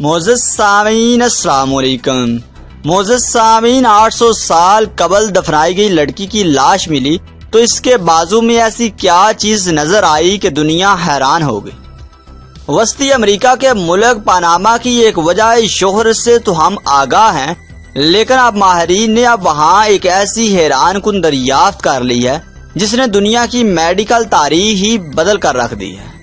Moses सामीन असलाकुम Moses सामीन 800 साल कबल दफनाई गई लड़की की लाश मिली तो इसके बाजू में ऐसी क्या चीज़ नज़र आई कि दुनिया हैरान हो गई? वस्ती अमेरिका के मुल्क पानामा की एक वजह शोहर से तो हम आगाह हैं, लेकिन अब माहरीन ने अब वहाँ एक ऐसी हैरान कन दरियाफ्त कर ली है, जिसने दुनिया की मेडिकल तारीख ही बदल कर रख दी है।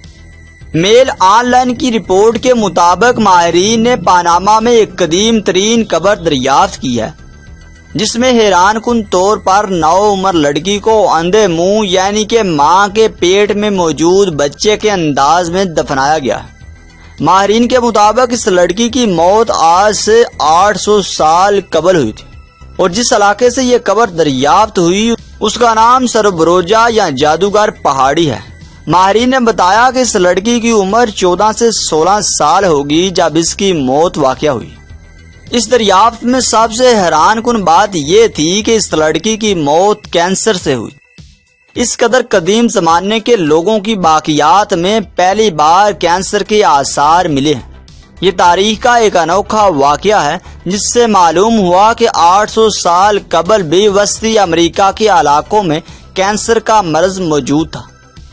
मेल ऑनलाइन की रिपोर्ट के मुताबिक माहरीन ने पानामा में एक कदीम तरीन कबर दरियाफ्त की है, जिसमें हैरान कन तौर पर नौ उम्र लड़की को अंधे मुँह यानी के माँ के पेट में मौजूद बच्चे के अंदाज में दफनाया गया। माहरीन के मुताबिक इस लड़की की मौत आज से 800 साल कबल हुई थी और जिस इलाके से ये कबर दरियाफ्त हुई, उसका नाम सरबरोजा या जादूगर पहाड़ी है। माहरीन ने बताया कि इस लड़की की उम्र 14 से 16 साल होगी, जब इसकी मौत वाक़ हुई। इस दरियाफ्त में सबसे हैरान कन बात यह थी कि इस लड़की की मौत कैंसर से हुई। इस कदर कदीम जमाने के लोगों की बाकियात में पहली बार कैंसर के आसार मिले हैं। ये तारीख का एक अनोखा वाक़ है, जिससे मालूम हुआ कि 800 साल कबल भी वस्ती अमेरिका के इलाकों में कैंसर का मर्ज मौजूद था।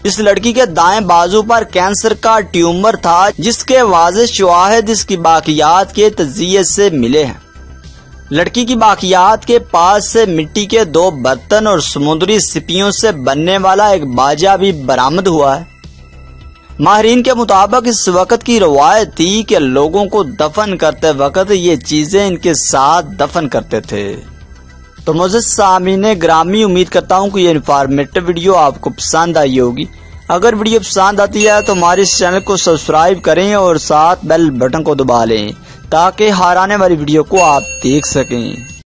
इस लड़की के दाएँ बाजू पर कैंसर का ट्यूमर था, जिसके वाज शवाहद इसकी बाकियात के तजिए से मिले हैं। लड़की की बाकियात के पास से मिट्टी के दो बर्तन और समुद्री सिपियों से बनने वाला एक बाजा भी बरामद हुआ है। माहरीन के मुताबिक इस वक्त की रवायत थी कि लोगों को दफन करते वक्त ये चीज़ें इनके साथ दफन करते थे। तो मुझे सामीन ग्रामी उम्मीद करता हूँ कि ये इन्फॉर्मेटिव वीडियो आपको पसंद आई होगी। अगर वीडियो पसंद आती है तो हमारे इस चैनल को सब्सक्राइब करें और साथ बेल बटन को दबा लें ताकि हर आने वाली वीडियो को आप देख सकें।